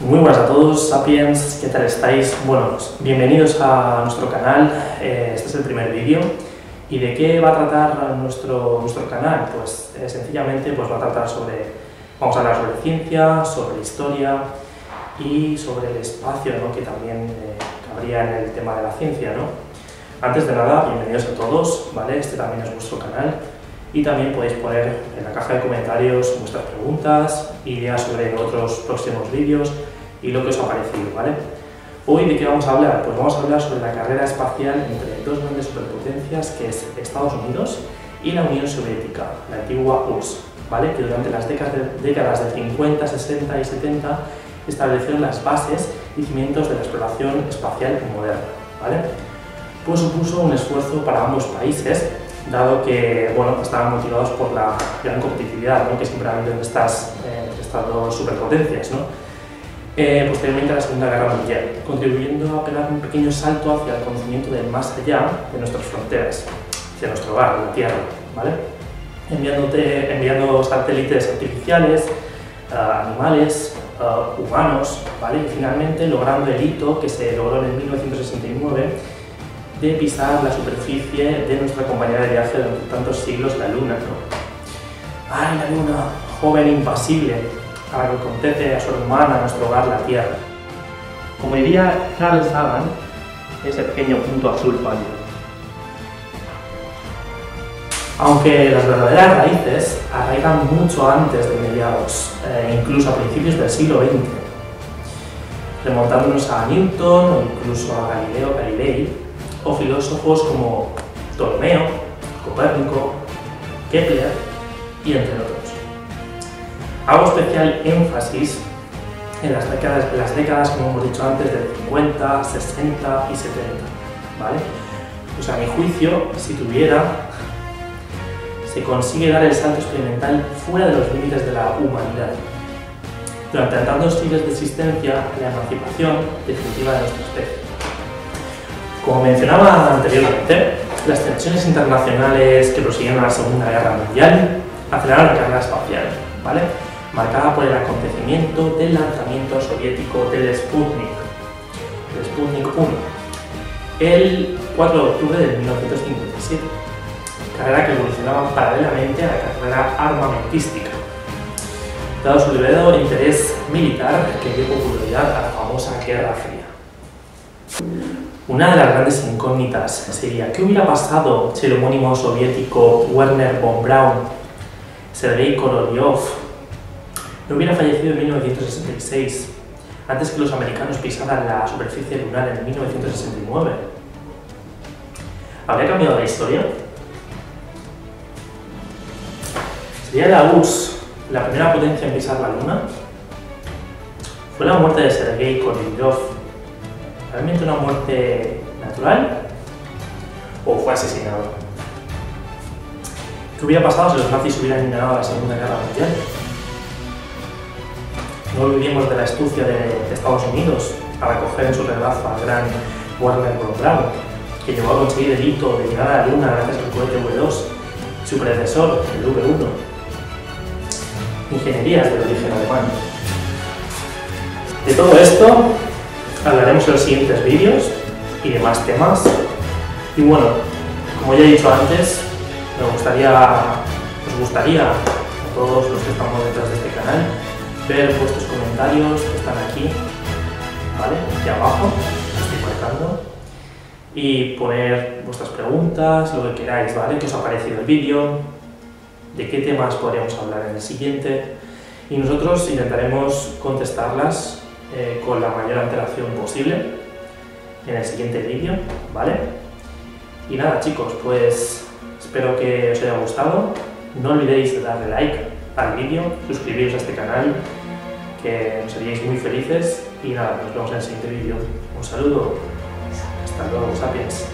Muy buenas a todos, Sapiens, ¿qué tal estáis? Bueno, pues, bienvenidos a nuestro canal, eh, este es el primer vídeo. ¿Y de qué va a tratar nuestro, nuestro canal? Pues eh, sencillamente pues, va a tratar sobre, vamos a hablar sobre ciencia, sobre historia y sobre el espacio, ¿no? que también eh, cabría en el tema de la ciencia. ¿no? Antes de nada, bienvenidos a todos, ¿vale? Este también es vuestro canal y también podéis poner en la caja de comentarios vuestras preguntas, ideas sobre otros próximos vídeos y lo que os ha parecido, ¿vale? Hoy, ¿de qué vamos a hablar? Pues vamos a hablar sobre la carrera espacial entre dos grandes superpotencias, que es Estados Unidos y la Unión Soviética, la antigua URSS, ¿vale? Que durante las décadas de, décadas de 50, 60 y 70 establecieron las bases y cimientos de la exploración espacial moderna, ¿vale? Pues supuso un esfuerzo para ambos países dado que bueno, estaban motivados por la gran competitividad ¿no? que siempre ha habido en estas, eh, estas dos superpotencias. ¿no? Eh, posteriormente a la Segunda Guerra Mundial, contribuyendo a pegar un pequeño salto hacia el conocimiento del más allá de nuestras fronteras, hacia nuestro hogar, la Tierra, ¿vale? enviando satélites artificiales, uh, animales, uh, humanos, ¿vale? y finalmente logrando el hito que se logró en 1969 de pisar la superficie de nuestra compañera de viaje durante tantos siglos, la Luna. ¿no? ¡Ay, la Luna! Joven impasible, a la que acontece a su hermana, a nuestro hogar, la Tierra. Como diría Carl Sagan, ese pequeño punto azul pálido. Aunque las verdaderas raíces arraigan mucho antes de mediados, eh, incluso a principios del siglo XX, remontándonos a Newton o incluso a Galileo Galilei, o filósofos como Ptolomeo, Copérnico, Kepler y entre otros. Hago especial énfasis en las décadas, las décadas, como hemos dicho antes, del 50, 60 y 70. ¿vale? Pues a mi juicio, si tuviera, se consigue dar el salto experimental fuera de los límites de la humanidad. Durante tantos siglos de existencia, la emancipación definitiva de nuestra especie. Como mencionaba anteriormente, las tensiones internacionales que prosiguieron la Segunda Guerra Mundial aceleraron la carrera espacial, ¿vale? marcada por el acontecimiento del lanzamiento soviético del Sputnik, el Sputnik 1, el 4 de octubre de 1957, carrera que evolucionaba paralelamente a la carrera armamentística, dado su elevado interés militar que dio popularidad a la famosa Guerra Fría. Una de las grandes incógnitas sería ¿qué hubiera pasado si el homónimo soviético Werner von Braun, Sergei Korolev, no hubiera fallecido en 1966, antes que los americanos pisaran la superficie lunar en 1969? ¿Habría cambiado la historia? ¿Sería la URSS la primera potencia en pisar la luna? ¿Fue la muerte de Sergei Korolev ¿Realmente una muerte natural? ¿O fue asesinado? ¿Qué hubiera pasado si los nazis hubieran ganado la Segunda Guerra Mundial? No olvidemos de la astucia de, Estados Unidos para coger en su regazo al gran Warner Braun, que llegó a conseguir el hito de llegar a la Luna gracias al cohete V2, su predecesor, el V1. Ingenierías de origen alemán. De todo esto hablaremos en los siguientes vídeos y demás temas. Y bueno, como ya he dicho antes, me gustaría, os gustaría a todos los que estamos detrás de este canal ver vuestros comentarios que están aquí, ¿vale? Aquí abajo, estoy marcando, y poner vuestras preguntas, lo que queráis, ¿vale? ¿Qué os ha parecido el vídeo? ¿De qué temas podríamos hablar en el siguiente? Y nosotros intentaremos contestarlas eh, con la mayor antelación posible en el siguiente vídeo, ¿vale? Y nada chicos, pues espero que os haya gustado. No olvidéis darle like al vídeo, suscribiros a este canal, que seríais muy felices. Y nada, nos vemos en el siguiente vídeo. Un saludo. Hasta luego, sapiens.